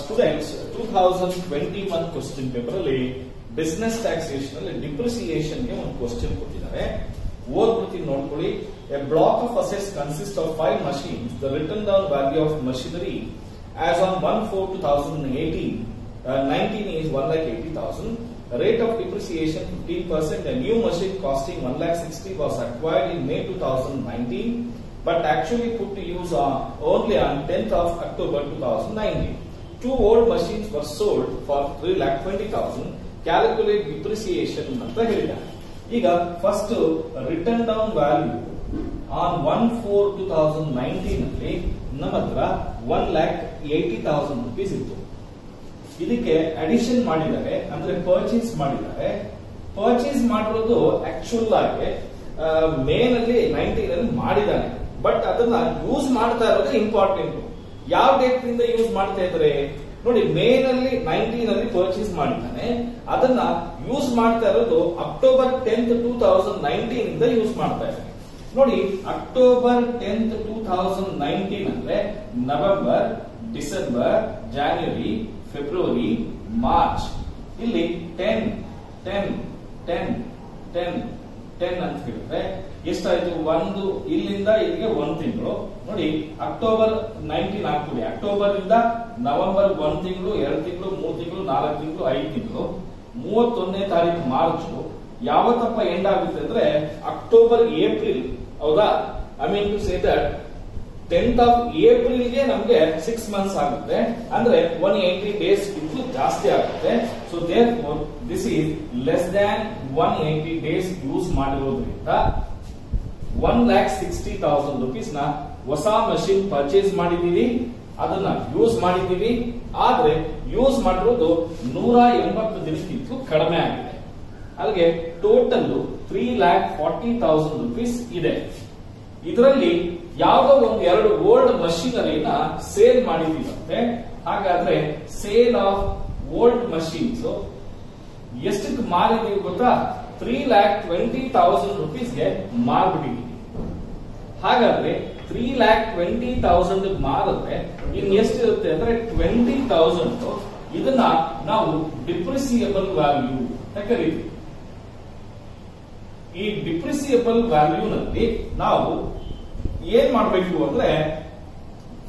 Students two thousand twenty one question paper ಅಲ್ಲಿ business taxation ಅಲ್ಲಿ ಡಿಪ್ರಿಸಿಯೇಷನ್ಗೆ ಒಂದು ಕ್ವಶನ್ ಕೊಟ್ಟಿದ್ದಾರೆ ಓದ್ಬಿಡ್ತೀನಿ ನೋಡ್ಕೊಳ್ಳಿ a block of assets consist of five machines the written down value of machinery as on one four two thousand eighteen nineteen is one lakh eighty thousand rate of depreciation 15%. A new machine costing 1 lakh 60 was acquired in May 2019, but actually put to use on, only on 10th of October 2019. Two old machines were sold for 3 lakh 20,000. Calculate depreciation ಅಂತ ಹೇಳಿದ್ದಾರೆ. ಈಗ first written down value on one four two thousand nineteen ಅಲ್ಲಿ ನಮ್ಮ ಹತ್ರ one lakh eighty thousand rupees ಇತ್ತು. ಇದಕ್ಕೆ addition ಮಾಡಿದ್ದಾರೆ ಅಂದ್ರೆ ಪರ್ಚೇಸ್ ಮಾಡಿದ್ದಾರೆ. ಪರ್ಚೇಸ್ ಮಾಡಿರೋದು ಆಕ್ಚುಲ್ ಆಗಿ ಮೇ ನಲ್ಲಿ ನೈನ್ಟೀನ್ ಅಲ್ಲಿ ಮಾಡಿದ್ದಾನೆ. ಬಟ್ ಅದನ್ನ ಯೂಸ್ ಮಾಡ್ತಾ ಇರೋದೇ ಇಂಪಾರ್ಟೆಂಟ್ ಯಾವ ಡೇಟ್ನಿಂದ ಯೂಸ್ ಮಾಡ್ತಾ ಇದ್ರೆ ನೋಡಿ ಮೇ ನಲ್ಲಿ ನೈನ್ಟೀನ್ ಅಲ್ಲಿ ಪರ್ಚೇಸ್ ಮಾಡಿದ್ದಾನೆ. ಅದನ್ನ ಯೂಸ್ ಮಾಡ್ತಾ ಇರೋದು October tenth two thousand nineteen ಇಂದ ಯೂಸ್ ಮಾಡ್ತಾ ಇದ್ದಾರೆ ನೋಡಿ October tenth two thousand nineteen ಅಂದ್ರೆ November December January February March ಇಲ್ಲಿ ten ten ten ten ten ಅಂತ ಹೇಳಿದ್ರೆ, ಎಷ್ಟಾಯ್ತು? ಒಂದು ಇಲ್ಲಿಂದ ಇಲ್ಲಿಗೆ ಒಂದ್ ತಿಂಗಳು. ನೋಡಿ, ಅಕ್ಟೋಬರ್ ನೈನ್ಟೀನ್ ಹಾಕ್ಬಿಡಿ. ಅಕ್ಟೋಬರ್ ಇಂದ ನವೆಂಬರ್ ಒಂದ್ ತಿಂಗಳು, ಎರಡು ತಿಂಗಳು, ಮೂರ್ ತಿಂಗಳು, ನಾಲ್ಕು ತಿಂಗಳು, ಐದು ತಿಂಗಳು. ಮೂವತ್ತೊಂದನೇ ತಾರೀಕು ಮಾರ್ಚ್. ಯಾವತ್ತಪ್ಪ ಎಂಡ್ ಆಗುತ್ತೆ ಅಂದ್ರೆ ಅಕ್ಟೋಬರ್ ಏಪ್ರಿಲ್. ಹೌದಾ? I mean to say that tenth of ಏಪ್ರಿಲ್ಗೆ ನಮಗೆ ಸಿಕ್ಸ್ ಮಂತ್ಸ್ ಆಗುತ್ತೆ. ಅಂದ್ರೆ ಒನ್ ಏಟಿ ಡೇಸ್ ಇದು ಜಾಸ್ತಿ ಆಗುತ್ತೆ. So there this is less than one eighty days use ಮಾಡಿರೋದ್ರಿಂದ ಒನ್ ಲ್ಯಾಕ್ ಸಿಕ್ಸ್ಟಿ ತೌಸಂಡ್ ರುಪೀಸ್ನ ಹೊಸ ಮಷಿನ್ ಪರ್ಚೇಸ್ ಮಾಡಿದೀವಿ ಅದನ್ನ ಯೂಸ್ ಮಾಡಿದೀವಿ ಆದ್ರೆ ಯೂಸ್ ಮಾಡಿರೋದು ನೂರ ಎಂಬತ್ತು ದಿನಕ್ಕಿಂತಲೂ ಕಡಿಮೆ ಆಗಿದೆ. ಅಲ್ಲಿಗೆ total three lakh forty thousand rupees ಇದೆ. ಇದರಲ್ಲಿ ಯಾವುದೋ ಒಂದು ಎರಡು ಓಲ್ಡ್ ಮಷಿನರಿನ ಸೇಲ್ ಮಾಡಿದೀವಂತೆ ಹಾಗಾದ್ರೆ ಸೇಲ್ ಆಫ್ ಓಲ್ಡ್ ಮಷೀನ್ಸ್ ಎಷ್ಟಕ್ಕೆ ಮಾರಿದೀವಿ ಗೊತ್ತಾ? ತ್ರೀ ಲ್ಯಾಕ್ ಟ್ವೆಂಟಿ ತೌಸಂಡ್ ರುಪೀಸ್ಗೆ ಮಾರ್ಬಿಟ್ಟಿದೀವಿ. ಹಾಗಾದ್ರೆ ತ್ರೀ ಲ್ಯಾಕ್ ಟ್ವೆಂಟಿ ತೌಸಂಡ್ ಮಾರಿದ್ರೆ ಇನ್ ಎಷ್ಟಿರುತ್ತೆ ಅಂದ್ರೆ ಟ್ವೆಂಟಿ ತೌಸಂಡ್ ಇದನ್ನ ನಾವು ಡಿಪ್ರಿಸಿಯಬಲ್ ವ್ಯಾಲ್ಯೂ ಅಂತ ಕರೀತೀವಿ. ಈ ಡಿಪ್ರಿಸಿಯಬಲ್ ವ್ಯಾಲ್ಯೂನಲ್ಲಿ ನಾವು ಏನ್ ಮಾಡಬೇಕು ಅಂದ್ರೆ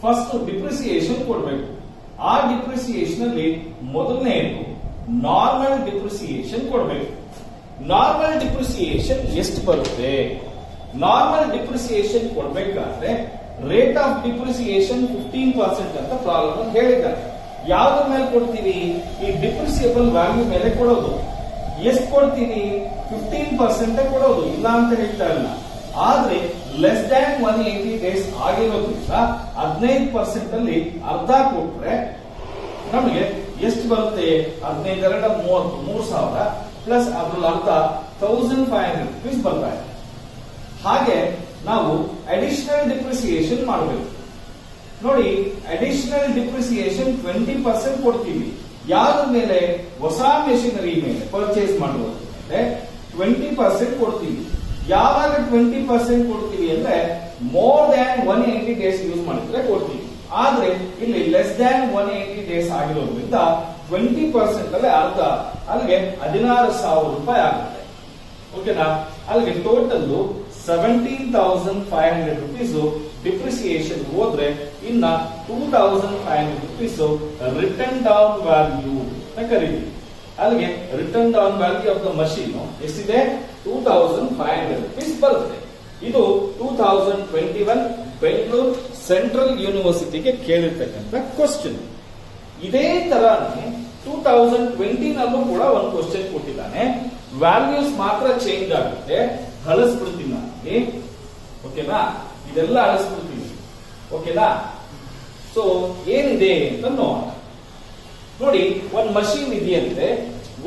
ಫಸ್ಟ್ ಡಿಪ್ರಿಸಿಯೇಷನ್ ಕೊಡಬೇಕು. ಆ ಡಿಪ್ರಿಸಿಯೇಷನ್ ಅಲ್ಲಿ ಮೊದಲನೇದು ನಾರ್ಮಲ್ ಡಿಪ್ರಿಸಿಯೇಷನ್ ಕೊಡಬೇಕು. ನಾರ್ಮಲ್ ಡಿಪ್ರಿಸಿಯೇಷನ್ ಎಷ್ಟು ಬರುತ್ತೆ? ನಾರ್ಮಲ್ ಡಿಪ್ರಿಸಿಯೇಷನ್ ಕೊಡಬೇಕಾದ್ರೆ rate of depreciation fifteen percent ಅಂತ ಪ್ರಾಬ್ಲಮ್ ಹೇಳಿದ್ದಾರೆ. ಯಾವ್ದ್ರ ಮೇಲೆ ಕೊಡ್ತೀವಿ ಈ ಡಿಪ್ರಿಸಿಯಬಲ್ ವ್ಯಾಲ್ಯೂ ಮೇಲೆ ಕೊಡೋದು. ಎಷ್ಟು ಕೊಡ್ತೀವಿ ಫಿಫ್ಟೀನ್ ಪರ್ಸೆಂಟ್ ಕೊಡೋದು. ಇಲ್ಲ ಅಂತ ಹೇಳ್ತಾ ಇಲ್ಲ. ಆದ್ರೆ less than one eighty days ಆಗಿರೋದ್ರಿಂದ ಹದಿನೈದು ಪರ್ಸೆಂಟ್ ಅಲ್ಲಿ ಅರ್ಧ ಕೊಟ್ರೆ ನಮಗೆ ಎಷ್ಟು ಬರುತ್ತೆ? ಹದಿನೈದು, ಎರಡ, ಮೂವತ್ತು, ಮೂರು ಸಾವಿರ ಪ್ಲಸ್ ಅದ್ರಲ್ಲಿ ಅರ್ಧ ಥೌಸಂಡ್ ಫೈವ್ ಹಂಡ್ರೆಡ್ ರುಪೀಸ್ ಬರ್ತಾ ಇದೆ ಹಾಗೆ ನಾವು ಅಡಿಷನಲ್ ಡಿಪ್ರಿಸಿಯೇಷನ್ ಮಾಡಬೇಕು. ನೋಡಿ ಅಡಿಷನಲ್ ಡಿಪ್ರಿಸಿಯೇಷನ್ ಟ್ವೆಂಟಿ ಪರ್ಸೆಂಟ್ ಕೊಡ್ತೀವಿ. ಯಾರ ಮೇಲೆ? ಹೊಸ ಮೆಷಿನರಿ ಮೇಲೆ ಪರ್ಚೇಸ್ ಮಾಡುವ ಟ್ವೆಂಟಿ ಪರ್ಸೆಂಟ್ ಕೊಡ್ತೀವಿ. ಯಾವಾಗ ಟ್ವೆಂಟಿ ಪರ್ಸೆಂಟ್ ಕೊಡ್ತೀವಿ ಅಂದ್ರೆ more than one eighty days use ಮಾಡಿದ್ರೆ ಕೊಡ್ತೀವಿ. ಆದ್ರೆ ಇಲ್ಲಿ less than one eighty days ಆಗಿರೋದ್ರಿಂದ ಟ್ವೆಂಟಿ ಪರ್ಸೆಂಟ್ ಅಲ್ಲೇ ಅರ್ಧ, ಅಲ್ಲಿಗೆ ಹದಿನಾರು ಸಾವಿರ ರೂಪಾಯಿ ಆಗುತ್ತೆ. ಓಕೆನಾ ಅಲ್ಲಿಗೆ total seventeen thousand five hundred rupees depreciation ಹೋದ್ರೆ ಇನ್ನ two thousand five hundred rupees written down value ಅಂತ ಕರೀತೀವಿ. ಅಲ್ಲಿಗೆ written down value of the machine ಎಷ್ಟಿದೆ? Two thousand five hundred rupees ಬರುತ್ತೆ. ಇದು two thousand twenty one Bengaluru central ಯೂನಿವರ್ಸಿಟಿಗೆ ಕೇಳಿರ್ತಕ್ಕಂಥ question ಇದೇ ತರಾನೇ ಟೂ ತೌಸಂಡ್ ಟ್ವೆಂಟಿನಲ್ಲೂ ಕೂಡ ಒಂದು ಕ್ವಶನ್ ಕೊಟ್ಟಿದ್ದಾನೆ. ವ್ಯಾಲ್ಯೂಸ್ ಮಾತ್ರ ಚೇಂಜ್ ಆಗುತ್ತೆ. ಅಳಿಸ್ಬಿಡ್ತೀನಿ ನಾನು ಓಕೆನಾ ಇದೆಲ್ಲ ಅಳಿಸ್ಬಿಡ್ತೀನಿ ಓಕೆನಾ ಸೊ ಏನಿದೆ ಅಂತ ನೋಡೋಣ. ನೋಡಿ ಒಂದು ಮಷೀನ್ ಇದೆಯಂತೆ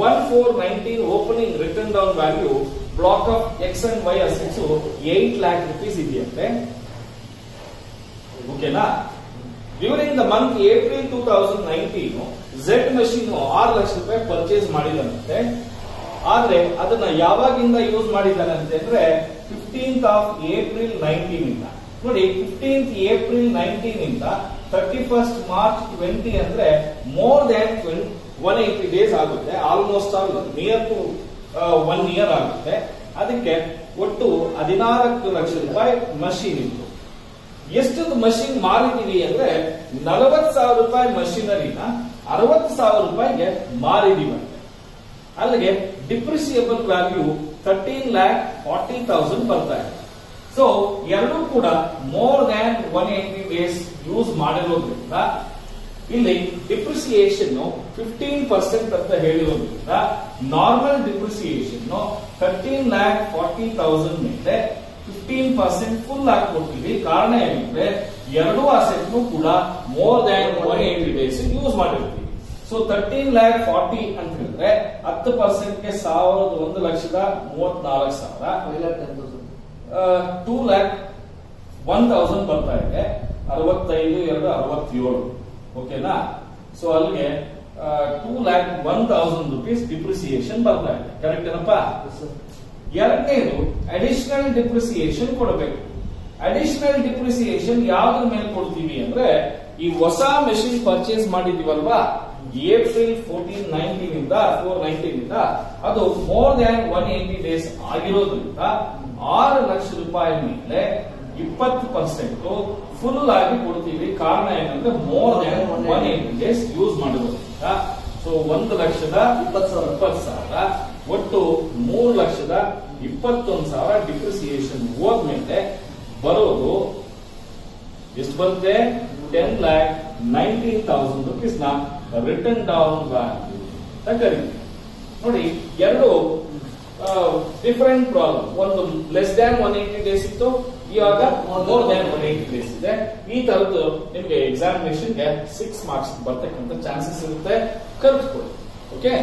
one four nineteen opening written down value block of X and Y assets eight lakh rupees ಇದೆಯಂತೆ ಓಕೆನಾ during the month April two thousand nineteen Z machine ಆರು ಲಕ್ಷ ರೂಪಾಯಿ ಪರ್ಚೇಸ್ ಮಾಡಿದಂತೆ. ಆದ್ರೆ ಅದನ್ನ ಯಾವಾಗಿಂದ ಯೂಸ್ ಮಾಡಿದ್ದಾನಂತೆ ಅಂದ್ರೆ ಫಿಫ್ಟೀನ್ತ್ ಆಫ್ ಏಪ್ರಿಲ್ ನೈನ್ಟೀನ್ ಇಂದ. ನೋಡಿ ಫಿಫ್ಟೀನ್ತ್ ಏಪ್ರಿಲ್ ನೈನ್ಟೀನ್ ಇಂದ ತರ್ಟಿ ಫಸ್ಟ್ ಮಾರ್ಚ್ ಟ್ವೆಂಟಿ ಅಂದ್ರೆ more than one eighty days ಆಗುತ್ತೆ. Almost all near to one year ಆಗುತ್ತೆ. ಅದಕ್ಕೆ ಒಟ್ಟು ಹದಿನಾಲ್ಕು ಲಕ್ಷ ರೂಪಾಯಿ ಮಷೀನ್ ಇತ್ತು. ಎಷ್ಟು ಮಷೀನ್ ಮಾರಿದೀವಿ ಅಂದ್ರೆ ನಲವತ್ ಸಾವಿರ ರೂಪಾಯಿ ಮಷೀನರಿನ ಅರವತ್ತು ಸಾವಿರ ರೂಪಾಯಿಗೆ ಮಾರಿದೀವಿ ಅಲ್ಲಿಗೆ depreciable value thirteen lakh forty thousand ಬರ್ತಾ ಇದೆ. ಸೊ ಎರಡೂ ಕೂಡ more than one eighty days use ಮಾಡಿರೋದ್ರಿಂದ ಇಲ್ಲಿ ಡಿಪ್ರಿಸಿಯೇಷನ್ ಫಿಫ್ಟೀನ್ ಪರ್ಸೆಂಟ್ ಅಂತ ಹೇಳಿರೋದ್ರಿಂದ normal depreciation thirteen lakh forty thousand ಮೇಲೆ ಫಿಫ್ಟೀನ್ ಪರ್ಸೆಂಟ್ ಫುಲ್ ಆಗಿ ಕೊಟ್ಟಿದ್ವಿ ಕಾರಣ ಏನಂದ್ರೆ ಎರಡೂ ಅಸೆಟ್ ಕೂಡ more than one eighty days use ಮಾಡಿರ್ತೀವಿ. ಸೊ ತರ್ಟೀನ್ ಲ್ಯಾಕ್ ಫಾರ್ಟಿ ಅಂತ ಹೇಳಿದ್ರೆ ಹತ್ತು ಪರ್ಸೆಂಟ್ಗೆ ಸಾವಿರದ ಒಂದು ಲಕ್ಷದ ಮೂವತ್ನಾಲ್ಕು ಸಾವಿರ. ಟೂ ಲ್ಯಾಕ್ ಒನ್ ತೌಸಂಡ್ ಬರ್ತಾ ಇದೆ. ಅರವತ್ತೈದು ಎರಡು ಅರವತ್ತೇಳು. ಓಕೆನಾ ಸೊ ಅಲ್ಲಿಗೆ two lakh one thousand rupees depreciation ಬರ್ತಾ ಇದೆ. ಕರೆಕ್ಟ್ ಏನಪ್ಪ? ಎರಡನೇದು ಅಡಿಷನಲ್ ಡಿಪ್ರಿಸಿಯೇಷನ್ ಕೊಡಬೇಕು. ಅಡಿಷನಲ್ ಡಿಪ್ರಿಸಿಯೇಷನ್ ಯಾವ್ದ್ರ ಮೇಲೆ ಕೊಡ್ತೀವಿ ಅಂದ್ರೆ ಈ ಹೊಸ ಮೆಷಿನ್ ಪರ್ಚೇಸ್ ಮಾಡಿದೀವಲ್ವಾ ಏಪ್ರಿಲ್ ಫೋರ್ಟೀನ್ ನೈನ್ಟೀನ್ ಇಂದ ಫೋರ್ ನೈನ್ಟೀನ್ ಇಂದ ಅದು more than one eighty days ಆಗಿರೋದ್ರಿಂದ ಆರು ಲಕ್ಷ ರೂಪಾಯಿ ಮೇಲೆ ಇಪ್ಪತ್ತು ಪರ್ಸೆಂಟ್ ಫುಲ್ ಆಗಿ ಕೊಡ್ತೀವಿ. ಕಾರಣ ಏನಂದ್ರೆ more than one eighty days use ಮಾಡಿರೋದ್ರಿಂದ. ಸೊ ಒಂದು ಲಕ್ಷದ ಇಪ್ಪತ್ತು ಸಾವಿರ. ಇಪ್ಪತ್ತು ಸಾವಿರ. ಒಟ್ಟು ಮೂರು ಲಕ್ಷದ ಇಪ್ಪತ್ತೊಂದು ಸಾವಿರ ಡಿಪ್ರಿಸಿಯೇಷನ್ ಹೋದ್ಮೇಲೆ ಬರೋದು ಎಷ್ಟು ಬರುತ್ತೆ? ಟೆನ್ ಲ್ಯಾಕ್ ನೈನ್ಟೀನ್ ತೌಸಂಡ್ ರುಪೀಸ್ನ ರಿಟರ್ನ್ ಡೌನ್ ವ್ಯಾಲ್ಯೂ ನೋಡಿ, ಎರಡು ಡಿಫರೆಂಟ್ ಪ್ರಾಬ್ಲಮ್ ಒಂದು less than one eighty days ಇತ್ತು, ಇವಾಗ more than one eighty days ಇದೆ. ಈ ತರದ್ದು ನಿಮ್ಗೆ ಎಕ್ಸಾಮಿನೇಷನ್ಗೆ ಸಿಕ್ಸ್ ಮಾರ್ಕ್ಸ್ ಬರ್ತಕ್ಕಂಥ ಚಾನ್ಸಸ್ ಇರುತ್ತೆ. ಕಲ್ತ್ಕೊಳ್ಳಿ ಓಕೆ